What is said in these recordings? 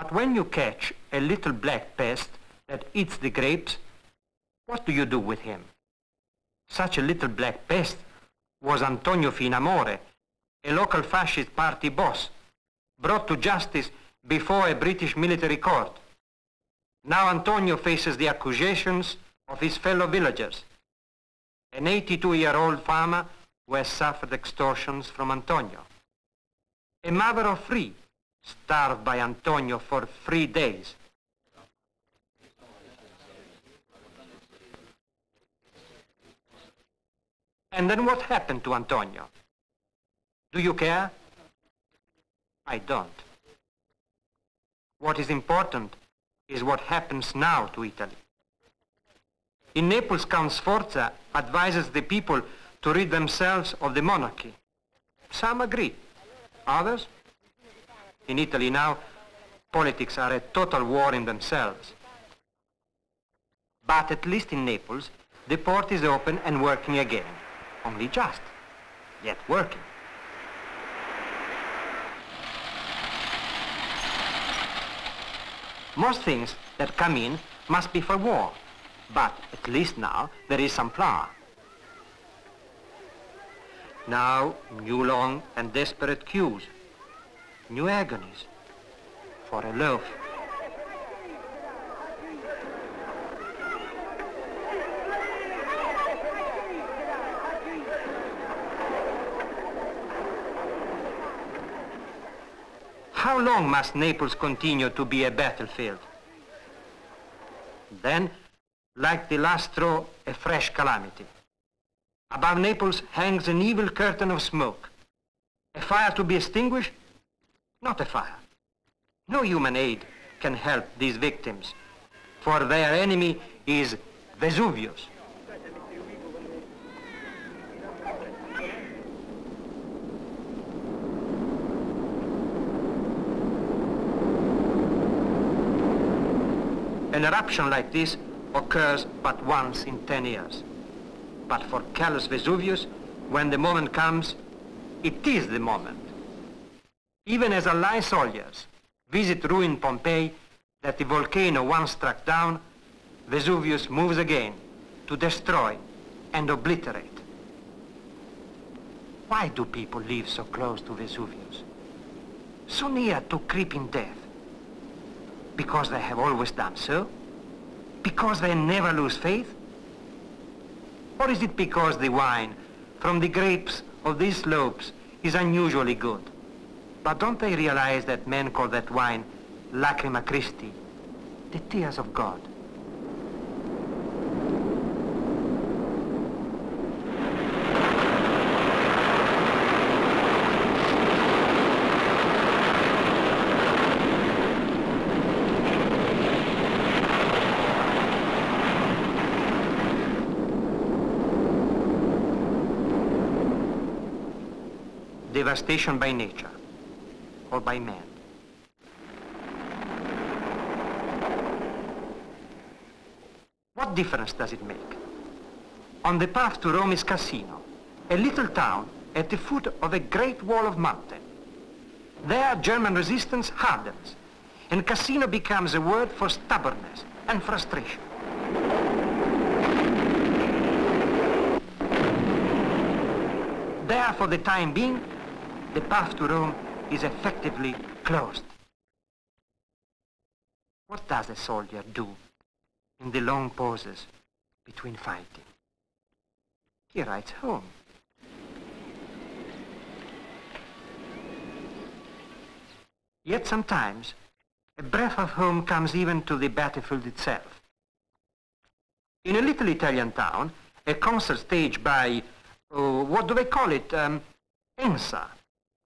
But when you catch a little black pest that eats the grapes, what do you do with him? Such a little black pest was Antonio Finimori, a local fascist party boss, brought to justice before a British military court. Now Antonio faces the accusations of his fellow villagers. An 82-year-old farmer who has suffered extortions from Antonio. A mother of three, starved by Antonio for three days. And then what happened to Antonio? Do you care? I don't. What is important is what happens now to Italy. In Naples, Count Sforza advises the people to rid themselves of the monarchy. Some agree. Others? In Italy now, politics are a total war in themselves. But at least in Naples, the port is open and working again. Only just, yet working. Most things that come in must be for war. But at least now there is some flour. Now, new long and desperate queues, new agonies for a loaf. How long must Naples continue to be a battlefield? Then, like the last straw, a fresh calamity. Above Naples hangs an evil curtain of smoke. A fire to be extinguished? Not a fire. No human aid can help these victims, for their enemy is Vesuvius. An eruption like this occurs but once in 10 years. But for Callous Vesuvius, when the moment comes, it is the moment. Even as Allied soldiers visit ruined Pompeii that the volcano once struck down, Vesuvius moves again to destroy and obliterate. Why do people live so close to Vesuvius? So near to creeping death? Because they have always done so? Because they never lose faith? Or is it because the wine from the grapes of these slopes is unusually good? But don't they realize that men call that wine lacrima Christi, the tears of God? devastation by nature or by man. What difference does it make? On the path to Rome is Cassino, a little town at the foot of a great wall of mountain. There German resistance hardens, and Cassino becomes a word for stubbornness and frustration. There, for the time being, the path to Rome is effectively closed. What does a soldier do in the long pauses between fighting? He writes home. Yet sometimes a breath of home comes even to the battlefield itself. In a little Italian town, a concert staged by, oh, what do they call it, um, ENSA,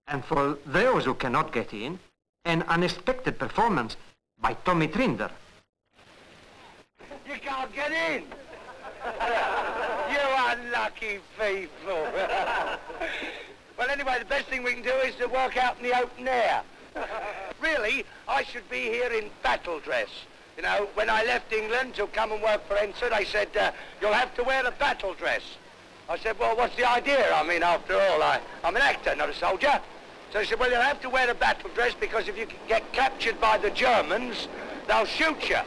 and for those who cannot get in, an unexpected performance by Tommy Trinder. You can't get in. you unlucky people. well, anyway, the best thing we can do is to work out in the open air. really, I should be here in battle dress. You know, when I left England to come and work for ENSA, they said, uh, you'll have to wear a battle dress. I said, well, what's the idea? I mean, after all, I, I'm an actor, not a soldier. So he said, well, you'll have to wear a battle dress because if you get captured by the Germans, they'll shoot you.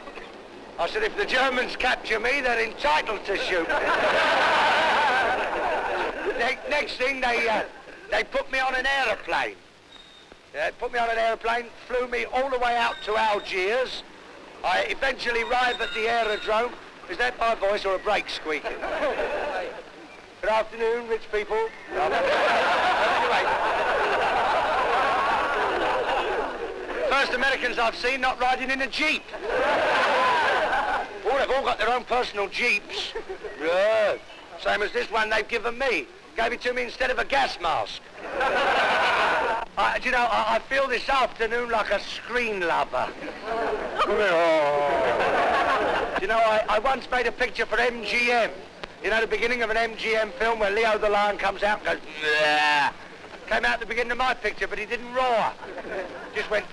I said, if the Germans capture me, they're entitled to shoot me. next, next thing, they, uh, they put me on an aeroplane. They put me on an aeroplane, flew me all the way out to Algiers. I eventually arrived at the aerodrome. Is that my voice or a brake squeaking? Good afternoon, rich people. anyway. First Americans I've seen not riding in a Jeep. Oh, they've all got their own personal Jeeps. Yeah. Same as this one they've given me. Gave it to me instead of a gas mask. I, do you know, I, I feel this afternoon like a screen lover. do you know, I, I once made a picture for MGM. You know, the beginning of an MGM film where Leo the Lion comes out and goes, Bleh. Came out at the beginning of my picture, but he didn't roar. Just went,